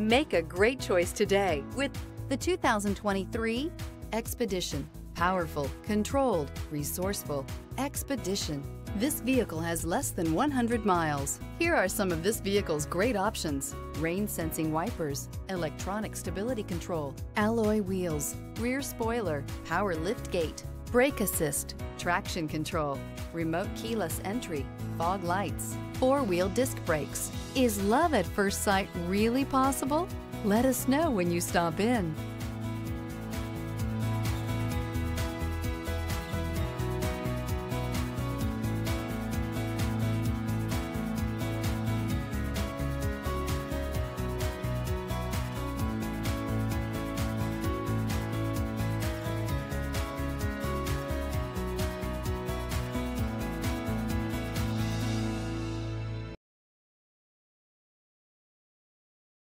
Make a great choice today with the 2023 Expedition. Powerful, controlled, resourceful. Expedition. This vehicle has less than 100 miles. Here are some of this vehicle's great options. Rain sensing wipers, electronic stability control, alloy wheels, rear spoiler, power lift gate, brake assist, traction control, remote keyless entry, fog lights, four-wheel disc brakes. Is love at first sight really possible? Let us know when you stop in.